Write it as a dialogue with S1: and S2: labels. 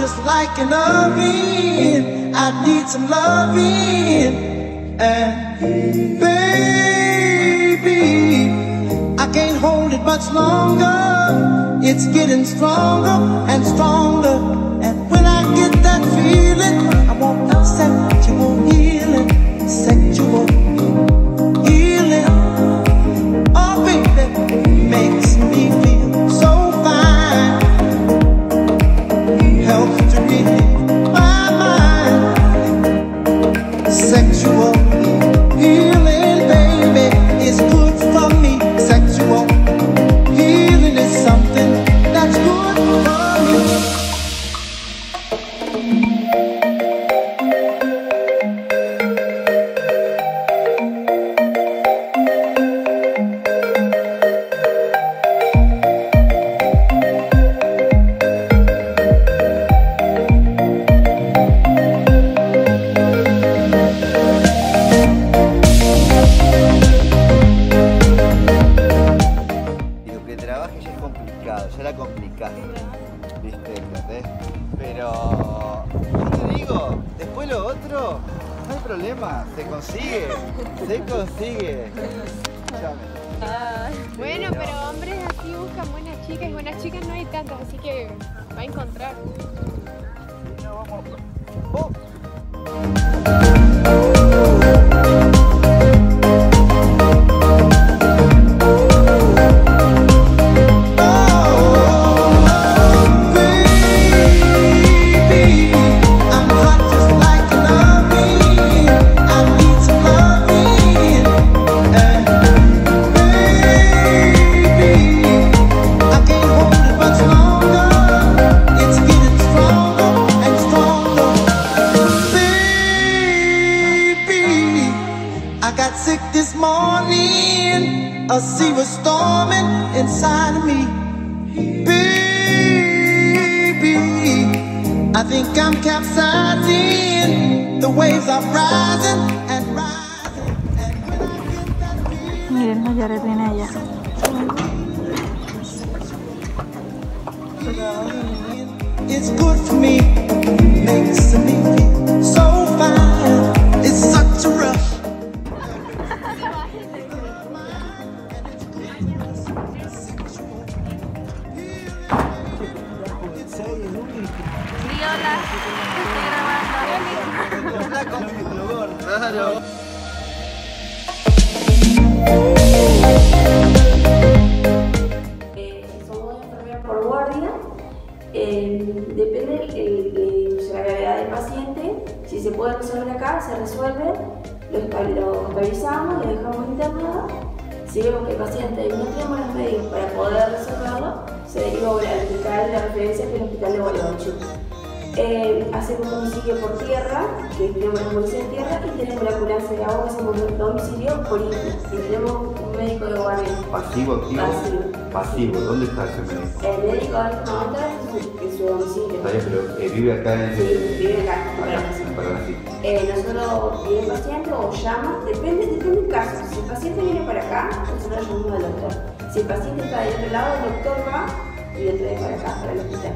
S1: just like an oven. I need some loving. And baby, I can't hold it much longer. It's getting stronger and stronger. And when I get that feeling, I want sexual healing,
S2: complicado, ya la complicás. ¿Viste? ¿Entendés? Pero, yo te digo, después lo otro, no hay problema, se consigue, se consigue.
S3: Bueno, pero hombres así buscan buenas chicas y buenas chicas no hay tantas, así que va a encontrar.
S2: Oh.
S1: I got sick this morning. A sea was storming inside of me. Baby, I think I'm capsizing. The waves are rising and rising. And when I get that feeling,
S4: Miren
S1: it's good for me. Makes
S2: Claro.
S5: Eh, somos por guardia. Eh, depende de la gravedad del paciente. Si se puede resolver acá, se resuelve. Lo, esta- lo estabilizamos, lo dejamos internado. Si vemos que el paciente no tenemos los medios para poder resolverlo, se deriva al hospital de referencia que es el hospital de Bariloche. Eh, hacemos domicilio por tierra, que tenemos la ambulancia en tierra, y tenemos la ambulancia de agua que hacemos domicilio por isla. Y tenemos un médico de guardia.
S6: Pasivo, activo.
S5: Pasivo.
S6: Pasivo. ¿Dónde está ese médico?
S5: El médico en este momento en su, domicilio.
S6: Está bien, pero eh, vive acá en
S5: Sí,
S6: ese.
S5: vive acá, en Paraná. Eh, nosotros viene el paciente o llama, depende, depende del caso. Si el paciente viene para acá, nosotros llamamos al doctor. Si el paciente está del otro lado, el doctor va y lo trae para acá, para el hospital.